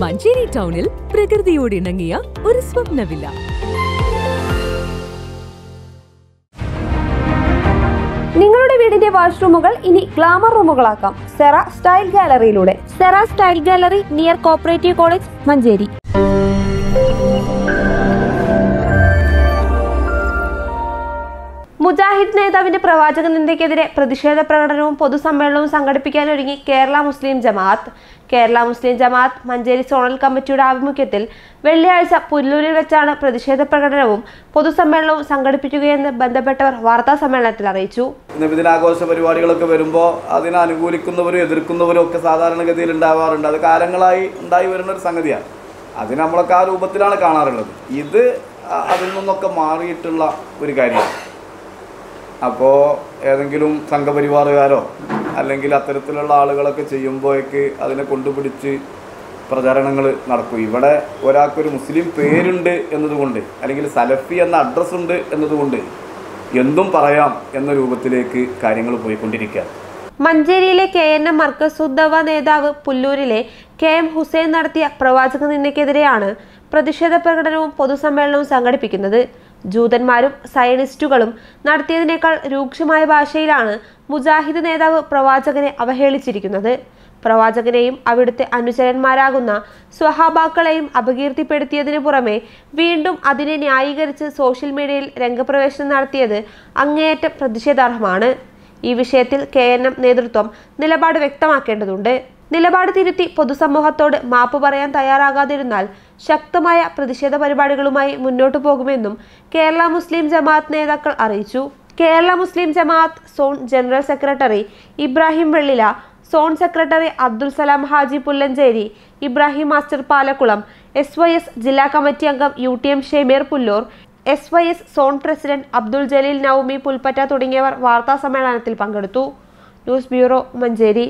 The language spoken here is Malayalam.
മഞ്ചേരി ടൗണിൽ പ്രകൃതിയോട് ഇണങ്ങിയ ഒരു സ്വപ്ന വില്ല നിങ്ങളുടെ വീടിന്റെ വാഷ്റൂമുകൾ ഇനി ഗ്ലാമർ റൂമുകളാക്കാം. Cera style ഗാലറിയിലൂടെ. Cera style gallery near cooperative college Manjeri. Mujahid നേതാവിന്റെ പ്രവാചക നിന്ദയ്ക്കെതിരെ പ്രതിഷേധ പ്രകടനവും പൊതുസമ്മേളനവും സംഘടിപ്പിക്കാനൊരുങ്ങി കേരള മുസ്ലിം ജമാഅത്ത്. കേരള മുസ്ലിം ജമാഅത്ത് മഞ്ചേരി സോണൽ കമ്മിറ്റിയുടെ ആഭിമുഖ്യത്തിൽ വെള്ളിയാഴ്ച പുല്ലൂരിൽ വെച്ചാണ് പ്രതിഷേധ പ്രകടനവും പൊതുസമ്മേളനവും സംഘടിപ്പിക്കുകയെന്ന് ബന്ധപ്പെട്ടവർ വാർത്താ സമ്മേളനത്തിൽ അറിയിച്ചു. ദിനാഘോഷ പരിപാടികളൊക്കെ വരുമ്പോൾ അതിനെ അനുകൂലിക്കുന്നവരും എതിർക്കുന്നവരും ഒക്കെ സാധാരണഗതിയിൽ ഉണ്ടാവാറുണ്ട്. അത് കാലങ്ങളായി ഉണ്ടായി വരുന്ന ഒരു സംഗതിയാണ്. അത് നമ്മളൊക്കെ ആ രൂപത്തിലാണ് കാണാറുള്ളത്. ഇത് അതിൽ നിന്നൊക്കെ മാറിയിട്ടുള്ള ഒരു കാര്യമാണ്. അപ്പോൾ ഏതെങ്കിലും സംഘപരിവാറുകാരോ അല്ലെങ്കിൽ അത്തരത്തിലുള്ള ആളുകളൊക്കെ ചെയ്യുമ്പോഴേക്ക് അതിനെ കൊണ്ടുപിടിച്ച് പ്രചാരണങ്ങൾ നടക്കും. ഇവിടെ ഒരാൾക്കൊരു മുസ്ലിം പേരുണ്ട് എന്നതുകൊണ്ട് അല്ലെങ്കിൽ സലഫി എന്ന അഡ്രസ്സ് ഉണ്ട് എന്നതുകൊണ്ട് എന്തും പറയാം എന്ന രൂപത്തിലേക്ക് കാര്യങ്ങൾ പോയിക്കൊണ്ടിരിക്കുക മഞ്ചേരിയിലെ കെ എൻ എം മർക്കസുദ്ദവ നേതാവ് പുല്ലൂരിലെ കെ എം ഹുസൈൻ നടത്തിയ പ്രവാചക നിന്ദയ്ക്കെതിരെയാണ് പ്രതിഷേധ പ്രകടനവും പൊതുസമ്മേളനവും സംഘടിപ്പിക്കുന്നത്. ജൂതന്മാരും സയനിസ്റ്റുകളും നടത്തിയതിനേക്കാൾ രൂക്ഷമായ ഭാഷയിലാണ് മുജാഹിദ് നേതാവ് പ്രവാചകനെ അവഹേളിച്ചിരിക്കുന്നത്. പ്രവാചകനെയും അവിടുത്തെ അനുചരന്മാരാകുന്ന സ്വഹാബാക്കളെയും അപകീർത്തിപ്പെടുത്തിയതിനു പുറമെ വീണ്ടും അതിനെ ന്യായീകരിച്ച് സോഷ്യൽ മീഡിയയിൽ രംഗപ്രവേശനം നടത്തിയത് അങ്ങേയറ്റം പ്രതിഷേധാർഹമാണ്. ഈ വിഷയത്തിൽ കെ നേതൃത്വം നിലപാട് വ്യക്തമാക്കേണ്ടതുണ്ട്. നിലപാട് തിരുത്തി പൊതുസമൂഹത്തോട് മാപ്പ് പറയാൻ തയ്യാറാകാതിരുന്നാൽ ശക്തമായ പ്രതിഷേധ പരിപാടികളുമായി മുന്നോട്ടു പോകുമെന്നും കേരള മുസ്ലിം ജമാഅത്ത് നേതാക്കൾ അറിയിച്ചു. Kerala Muslim Jamaath zone general secretary Ibrahim Vellila zone secretary Abdul Salam Haji Pullancheri Ibrahim master Palakkulam S Y S ജില്ലാ കമ്മിറ്റി അംഗം U T M Shameer Pulloor S Y S zone president Abdul Jaleel Naumi Pulpatta തുടങ്ങിയവർ വാർത്താ സമ്മേളനത്തിൽ പങ്കെടുത്തു. News bureau Manjeri.